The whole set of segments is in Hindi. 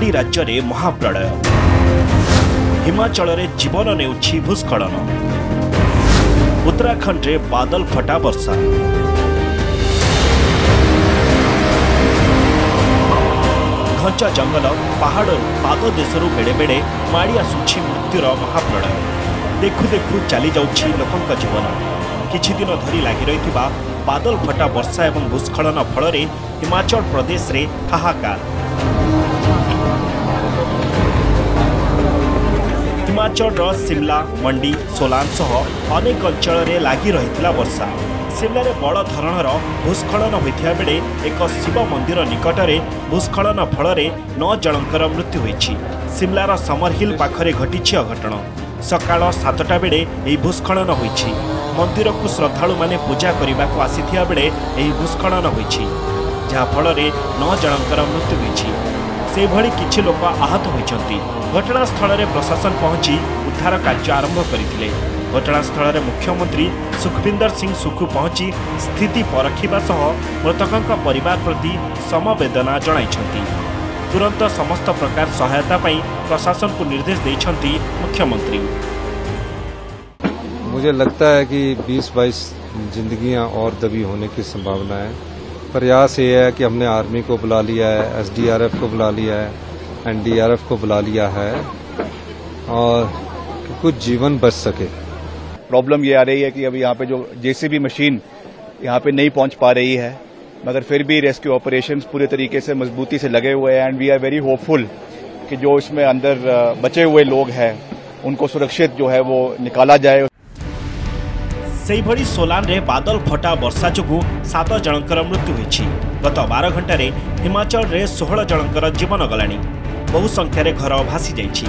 ପାହାଡ଼ି ରାଜ୍ୟରେ ମହାପ୍ରଳୟ ହିମାଚଳରେ ଜୀବନ ନେଉଛି ଭୂସ୍ଖଳନ ଉତ୍ତରାଖଣ୍ଡରେ ବାଦଲ ଫଟା ବର୍ଷା ଘଞ୍ଚ ଜଙ୍ଗଲ ପାହାଡ଼ରୁ ପାଦ ଦେଶରୁ ବେଳେବେଳେ ମାଡ଼ି ଆସୁଛି ମୃତ୍ୟୁର ମହାପ୍ରଳୟ ଦେଖୁ ଦେଖୁ ଚାଲିଯାଉଛି ଲୋକଙ୍କ ଜୀବନ କିଛିଦିନ ଧରି ଲାଗି ରହିଥିବା ବାଦଲ ଫଟା ବର୍ଷା ଏବଂ ଭୂସ୍ଖଳନ ଫଳରେ ହିମାଚଳ ପ୍ରଦେଶରେ ହାହାକାର ହିମାଚଳର ସିମ୍ଲା ମଣ୍ଡି ସୋଲାନ୍ ସହ ଅନେକ ଅଞ୍ଚଳରେ ଲାଗି ରହିଥିଲା ବର୍ଷା ସିମ୍ଲାରେ ବଡ଼ ଧରଣର ଭୂସ୍ଖଳନ ହୋଇଥିବା ବେଳେ ଏକ ଶିବ ମନ୍ଦିର ନିକଟରେ ଭୂସ୍ଖଳନ ଫଳରେ ନଅ ଜଣଙ୍କର ମୃତ୍ୟୁ ହୋଇଛି ସିମ୍ଲାର ସମର ହିଲ୍ ପାଖରେ ଘଟିଛି ଅଘଟଣ ସକାଳ ସାତଟା ବେଳେ ଏହି ଭୂସ୍ଖଳନ ହୋଇଛି ମନ୍ଦିରକୁ ଶ୍ରଦ୍ଧାଳୁମାନେ ପୂଜା କରିବାକୁ ଆସିଥିବା ବେଳେ ଏହି ଭୂସ୍ଖଳନ ହୋଇଛି जहाँफल नौजण मृत्यु से भि कि लोक आहत होती घटनास्थल प्रशासन पहुंची उद्धार कार्य आरंभ करते घटनास्थल में मुख्यमंत्री सुखविंदर सिंह सुखु पहुंची स्थिति पर सह मृतकों पर समबेदना जन तुरंत समस्त प्रकार सहायता पर प्रशासन को निर्देश देखते मुख्यमंत्री मुझे लगता है कि 20-22 जिंदगियां और दबी होने की संभावना है प्रयास ये है कि हमने आर्मी को बुला लिया है एसडीआरएफ को बुला लिया है एनडीआरएफ को बुला लिया है और कुछ जीवन बच सके प्रॉब्लम ये आ रही है कि अभी यहाँ पे जो जेसीबी मशीन यहाँ पे नहीं पहुंच पा रही है मगर फिर भी रेस्क्यू ऑपरेशन पूरे तरीके से मजबूती से लगे हुए हैं and we are very hopeful कि जो इसमें अंदर बचे हुए लोग हैं उनको सुरक्षित जो है वो निकाला जाए ସେହିଭଳି ସୋଲାନରେ ବାଦଲ ଫଟା ବର୍ଷା ଯୋଗୁଁ ସାତ ଜଣଙ୍କର ମୃତ୍ୟୁ ହୋଇଛି ଗତ ବାର ଘଣ୍ଟାରେ ହିମାଚଳରେ ଷୋହଳ ଜଣଙ୍କର ଜୀବନ ଗଲାଣି ବହୁ ସଂଖ୍ୟାରେ ଘର ଭାସିଯାଇଛି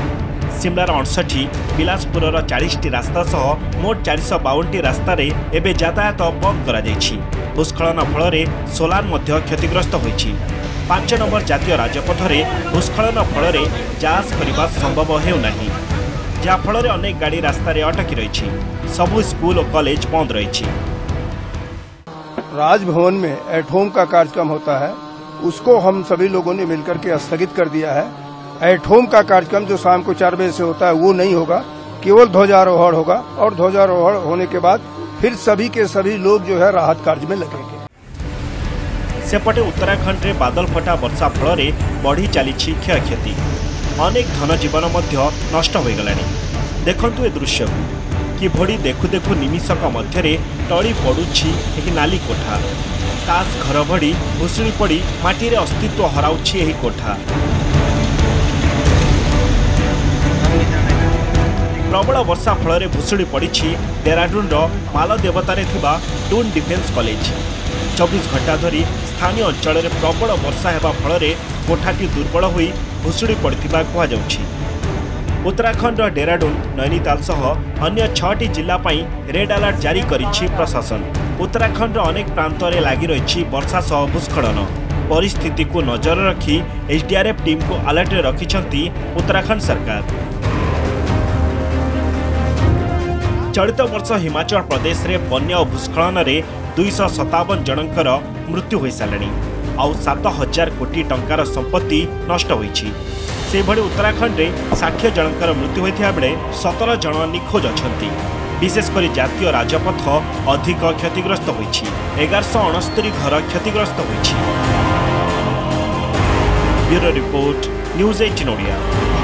ସିମଲାର ଅଣଷଠି ବିଳାସପୁରର ଚାଳିଶଟି ରାସ୍ତା ସହ ମୋଟ ଚାରିଶହ ବାଉନଟି ରାସ୍ତାରେ ଏବେ ଯାତାୟାତ ବନ୍ଦ କରାଯାଇଛି ଭୂସ୍ଖଳନ ଫଳରେ ସୋଲାନ ମଧ୍ୟ କ୍ଷତିଗ୍ରସ୍ତ ହୋଇଛି ପାଞ୍ଚ ନମ୍ବର ଜାତୀୟ ରାଜପଥରେ ଭୂସ୍ଖଳନ ଫଳରେ ଯାଞ୍ଚ କରିବା ସମ୍ଭବ ହେଉନାହିଁ जहाँफल अनेक गाड़ी रास्त अटकी रही सब स्कूल और कॉलेज बंद रही राजभवन में एट होम का कार्यक्रम होता है उसको हम सभी लोगों ने मिलकर के स्थगित कर दिया है एट होम का कार्यक्रम जो शाम को चार बजे से होता है वो नहीं होगा केवल ध्वजारोहण होगा और ध्वजारोहण होने के बाद फिर सभी के सभी लोग जो है राहत कार्य में लगेंगे सेपटे उत्तराखंड में बादल फटा वर्षा फल बढ़ी चली क्षति ଅନେକ ଧନଜୀବନ ମଧ୍ୟ ନଷ୍ଟ ହୋଇଗଲାଣି ଦେଖନ୍ତୁ ଏ ଦୃଶ୍ୟକୁ କିଭଳି ଦେଖୁ ଦେଖୁ ନିମିଷକ ମଧ୍ୟରେ ଟଳି ପଡ଼ୁଛି ଏହି ନାଲି କୋଠା ତାସ୍ ଘର ଭଳି ଭୁଷୁଡ଼ି ପଡ଼ି ମାଟିରେ ଅସ୍ତିତ୍ୱ ହରାଉଛି ଏହି କୋଠା ପ୍ରବଳ ବର୍ଷା ଫଳରେ ଭୁଷୁଡ଼ି ପଡ଼ିଛି ଡେରାଡୁନ୍ର ମାଲଦେବତାରେ ଥିବା ଡୁନ୍ ଡିଫେନ୍ସ କଲେଜ ଚବିଶ ଘଣ୍ଟା ଧରି ସ୍ଥାନୀୟ ଅଞ୍ଚଳରେ ପ୍ରବଳ ବର୍ଷା ହେବା ଫଳରେ କୋଠାଟି ଦୁର୍ବଳ ହୋଇ भुसुडी परिवार कुराखण्ड र डेराडुङ नैनीताल सह अन्य छ जिल्ला पनि रेड आलर्ट जारी प्रशासन उत्तराखण्ड र अनेक प्रान्तले सह भूस्खलन भूस्खन को नजर रखि एचडिआरएफ टू आलर्टिन्छ उत्तराखंड सरकार चलित वर्ष हिमाचल प्रदेश प्रदेशले बन् भूस्खलन दुईश सतावन जनकर मृत्यु हुसला ଆଉ ସାତ ହଜାର କୋଟି ଟଙ୍କାର ସମ୍ପତ୍ତି ନଷ୍ଟ ହୋଇଛି ସେହିଭଳି ଉତ୍ତରାଖଣ୍ଡରେ ଷାଠିଏ ଜଣଙ୍କର ମୃତ୍ୟୁ ହୋଇଥିବା ବେଳେ ସତର ଜଣ ନିଖୋଜ ଅଛନ୍ତି ବିଶେଷ କରି ଜାତୀୟ ରାଜପଥ ଅଧିକ କ୍ଷତିଗ୍ରସ୍ତ ହୋଇଛି ଏଗାରଶହ ଅଣସ୍ତରି ଘର କ୍ଷତିଗ୍ରସ୍ତ ହୋଇଛି ବ୍ୟୁରୋ ରିପୋର୍ଟ ନ୍ୟୁଜ୍ ଓଡ଼ିଆ